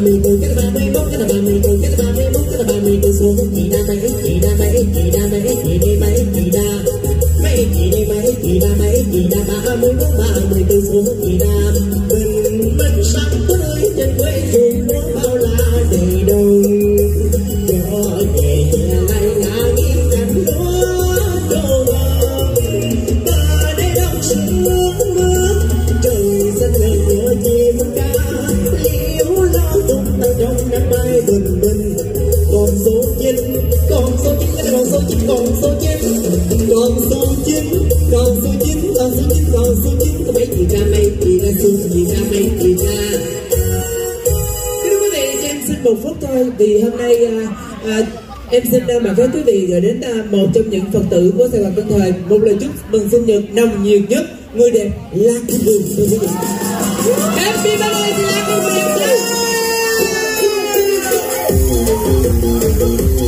mươi tư gì ra xuân gì ra ra thưa quý vị, cho em xin một phút thôi vì hôm nay à, à, em xin uh, bà với quý vị gửi đến à, một trong những Phật tử của Sài Gòn Tân Thời. Một lời chúc mừng sinh nhật nồng nhiệt nhất người đẹp Lan Kim Huyền. Thưa quý vị. Happy birthday to Lan Kim Huyền.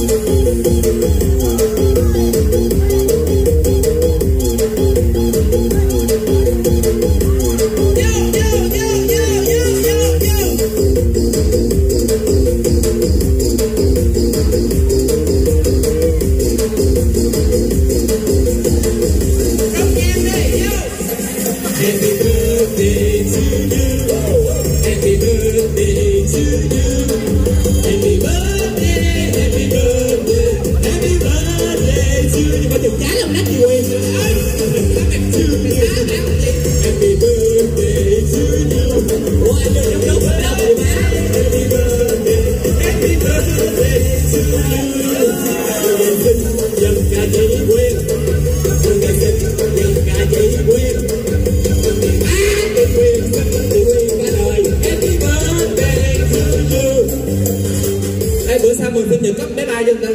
Hai bữa sau mừng sinh nhật cấp bé ba cho người ta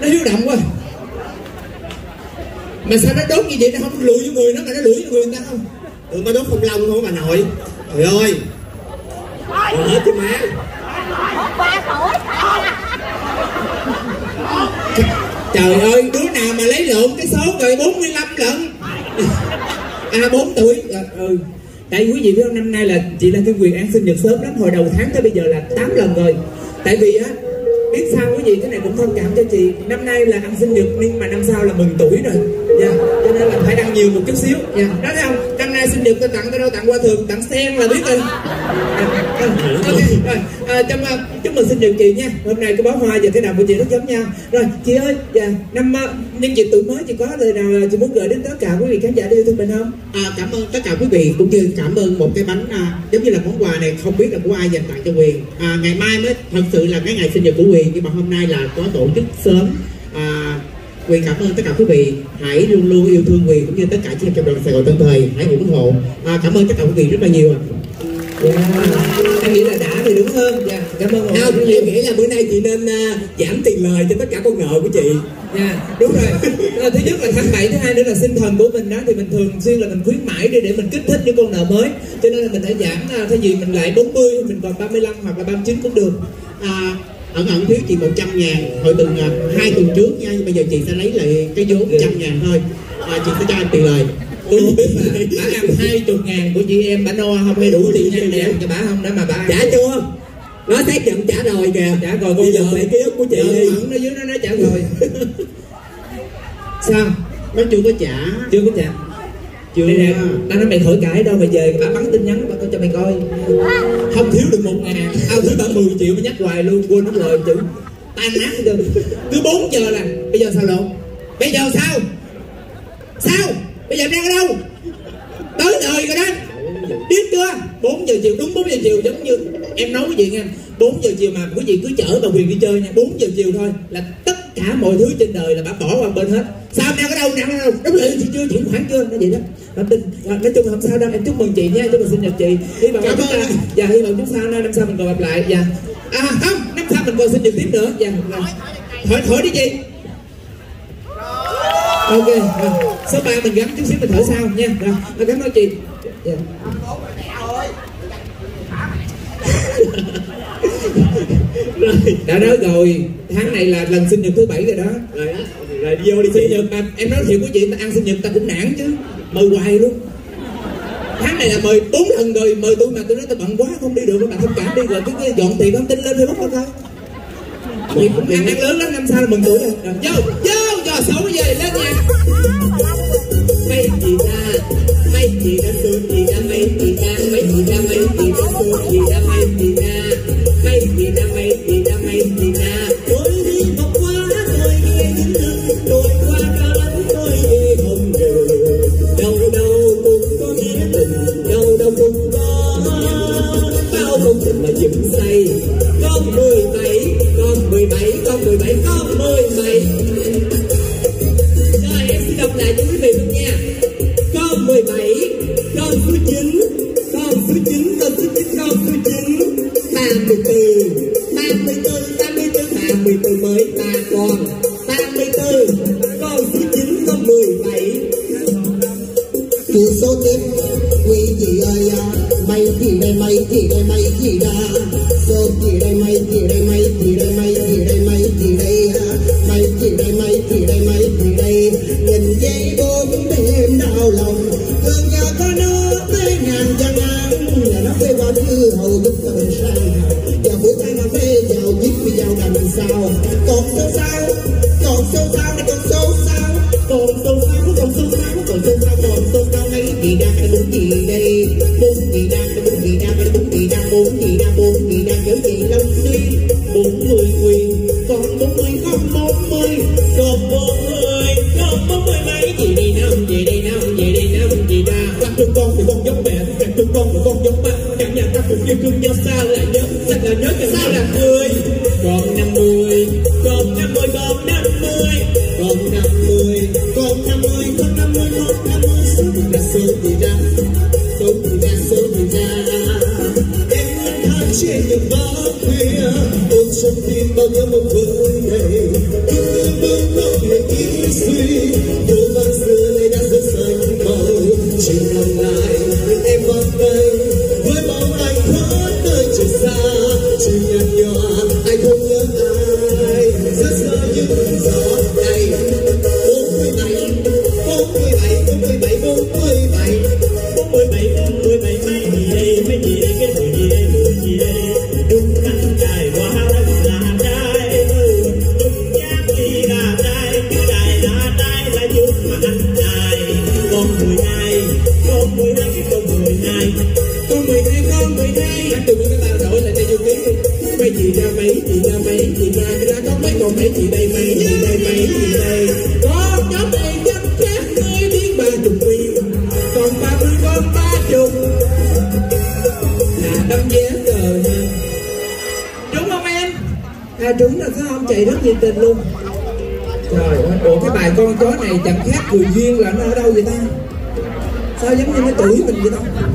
nó hiếu động quá. Mà sao nó đốt như vậy? Nó không lùi vô người nó mà nó lùi vô người người ta không? Tụi mà đốt không long thôi bà nội. Trời ơi. Còn hết chứ má. Trời ơi đứa nào mà lấy lộn cái số rồi 45 lận à 4 tuổi. À, ừ. Tại quý vị biết không năm nay là chị Lan Kim Quyền ăn sinh nhật sớm lắm. Hồi đầu tháng tới bây giờ là 8 lần rồi tại vì á biết sao quý vị cái này cũng thông cảm cho chị. Năm nay là ăn sinh nhật nhưng mà năm sau là mừng tuổi rồi. Dạ cho nên là phải ăn nhiều một chút xíu. Dạ. Nói thấy không? Năm nay sinh nhật tôi tặng tôi đâu tặng qua thường tặng sen là biết rồi. À, à, ok rồi. à, chăm à, chúc mừng sinh chị nha. Hôm nay cái bó hoa và cái nào của chị rất giống nhau. Rồi chị ơi dạ năm ờ, nhân dịp tuổi mới chị có lời nào chị muốn gửi đến tất cả quý vị khán giả yêu thương mình không? À, cảm ơn tất cả quý vị cũng như cảm ơn một cái bánh à, giống như là món quà này không biết là của ai dành tặng cho Quyền. À, ngày mai mới thật sự là cái ngày sinh nhật của Quyền nhưng mà hôm nay là có tổ chức sớm. À, Quyền cảm ơn tất cả quý vị. Hãy luôn luôn yêu thương Quyền cũng như tất cả chị em trong đoàn Sài Gòn Tân Thời. Hãy ủng hộ. À, cảm ơn tất cả quý vị rất là nhiều dạ em nghĩ là đã thì đúng hơn dạ cảm ơn mọi không em nghĩ là bữa nay chị nên à, giảm tiền lời cho tất cả con nợ của chị Dạ, đúng rồi. À, thứ nhất là tháng 7, thứ hai nữa là sinh thần của mình đó thì mình thường xuyên là mình khuyến mãi để để mình kích thích những con nợ mới. Cho nên là mình phải giảm à, thay vì mình lại 40 mình còn 35 hoặc là 39 cũng được. à, ẩn ẩn thiếu chị 100 ngàn hồi tuần à, hai tuần trước nha nhưng bây giờ chị sẽ lấy lại cái vốn 100 ngàn thôi à, chị sẽ cho em tiền lời Tôi biết là bà ăn 20 ngàn chị em bà no không hay đủ tiền ăn để cho bà không đó mà bà. Trả chưa? Nó xác nhận trả rồi kìa. Trả rồi bây giờ lại ký ức của chị đi. nó dưới nó nói trả rồi. Sao? nó chưa có trả. Chưa có trả. chưa. Đây nè, tao nói mày khỏi cãi đâu mày về bà bắn tin nhắn bà coi cho mày coi. Không thiếu được một ngàn tao thiếu tao 10 triệu mày nhắc hoài luôn quên mất lời chữ. Tan nát hết trơn cứ 4 giờ là bây giờ sao lộn bây giờ sao? Sao? Bây giờ đang ở đâu tới đời rồi đó biết chưa 4 giờ chiều đúng 4 giờ chiều giống như em nói quý vị nghe. 4 giờ chiều mà quý vị cứ chở bà Quyền đi chơi nha. 4 giờ chiều thôi là tất cả mọi thứ trên đời là bà bỏ qua bên hết. Sao em đang ở đâu đang ở đâu. Đúng rồi chị chưa chuyển khoản chưa? Nó vậy đó. Bà tin à, nói chung là không sao đâu. Em chúc mừng chị nha chúc mừng sinh nhật chị. Hy vọng Cảm chúng ơn. Ta dạ hy vọng chúng sau năm sau mình còn gặp lại. Dạ. À không năm sau mình còn sinh nhật tiếp nữa. Dạ rồi. hỏi hỏi đi chị. Ok rồi. số 3 mình gắn chút xíu mình thở sau nha. Rồi Rồi, cảm ơn chị. Dạ đã nói rồi. Tháng này là lần sinh nhật thứ bảy rồi đó. Rồi á rồi đi vô đi sinh nhật mà em nói thiệt quý vị, ta ăn sinh nhật ta cũng nản chứ. Mời hoài luôn. Tháng này là mời bốn lần rồi, mời tôi mà tôi nói tôi bận quá không đi được, các bạn thông cảm đi. Rồi cứ dọn tiền không, tin lên facebook thôi thôi. Thì cũng ăn ăn lớn lắm, năm sau là mừng tuổi rồi. Vô vô giờ xấu về, lên nha mấy chị ta, mấy chị đã tôi chị ta, mấy chị ta, mấy chị ta, mấy chị ta. Cứ số tiếp quý gì ơi à mày thì đây mày thì đây mày thì đa số thì đây mày thì đây mày thì đây mày thì đây mày thì đây à mày thì đây mày thì đây mày thì đây tình dây bốn đêm đau lòng, thương nhau Bốn gì đang bốn gì đang bốn gì đang Bốn gì đang bốn gì đang Kiểu gì long đi Bốn mươi quyền Còn bốn mươi không bốn mươi Còn bốn mươi Còn bốn mươi mấy gì đi năm gì đi năm gì đi năm gì ra làm chúng con thì con giống mẹ làm chúng con thì con giống ba cả nhà ta cùng yêu thương nhau xa lại nhớ Chega da feia, ou se pinta de you. que me manda me disse. À trúng là sao không chị rất nhiệt tình luôn Trời ơi, cái bài con chó này chẳng khác cười duyên là nó ở đâu vậy ta? Sao giống như nó chửi mình vậy ta?